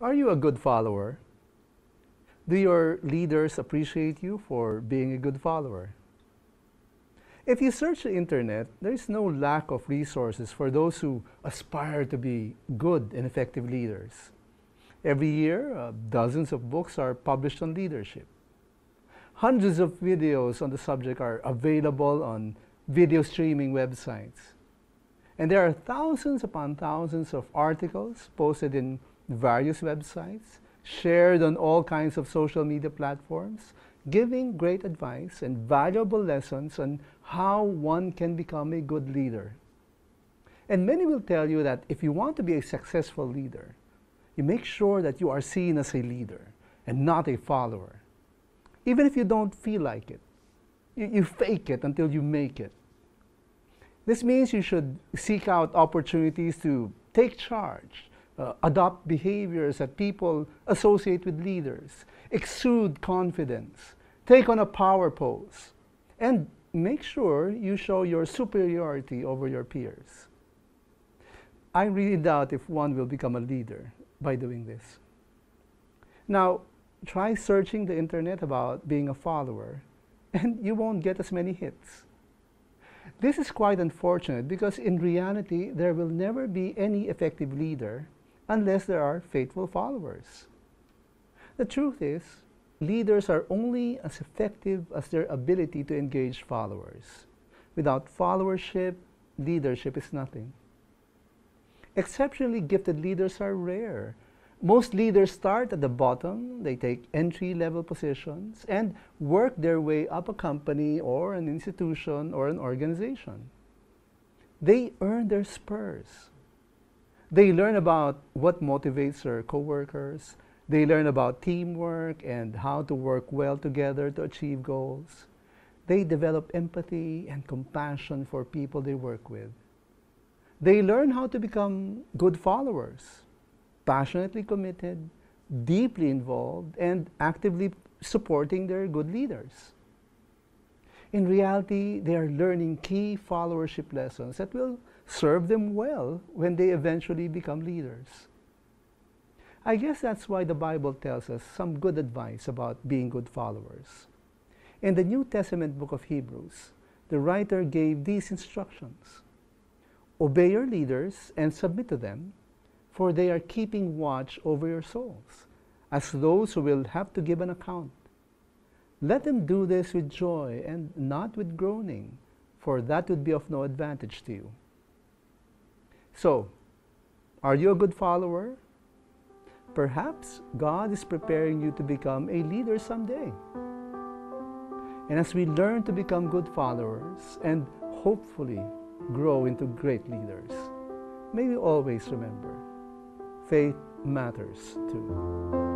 Are you a good follower? Do your leaders appreciate you for being a good follower? If you search the internet, there is no lack of resources for those who aspire to be good and effective leaders. Every year, uh, dozens of books are published on leadership. Hundreds of videos on the subject are available on video streaming websites. And there are thousands upon thousands of articles posted in various websites, shared on all kinds of social media platforms, giving great advice and valuable lessons on how one can become a good leader. And many will tell you that if you want to be a successful leader, you make sure that you are seen as a leader and not a follower. Even if you don't feel like it, you, you fake it until you make it. This means you should seek out opportunities to take charge, uh, adopt behaviors that people associate with leaders, exude confidence, take on a power pose, and make sure you show your superiority over your peers. I really doubt if one will become a leader by doing this. Now, try searching the internet about being a follower, and you won't get as many hits. This is quite unfortunate because in reality, there will never be any effective leader unless there are faithful followers. The truth is, leaders are only as effective as their ability to engage followers. Without followership, leadership is nothing. Exceptionally gifted leaders are rare most leaders start at the bottom, they take entry level positions and work their way up a company or an institution or an organization. They earn their spurs. They learn about what motivates their coworkers. They learn about teamwork and how to work well together to achieve goals. They develop empathy and compassion for people they work with. They learn how to become good followers passionately committed, deeply involved, and actively supporting their good leaders. In reality, they are learning key followership lessons that will serve them well when they eventually become leaders. I guess that's why the Bible tells us some good advice about being good followers. In the New Testament book of Hebrews, the writer gave these instructions Obey your leaders and submit to them, for they are keeping watch over your souls, as those who will have to give an account. Let them do this with joy and not with groaning, for that would be of no advantage to you. So, are you a good follower? Perhaps God is preparing you to become a leader someday. And as we learn to become good followers and hopefully grow into great leaders, may we always remember faith matters too.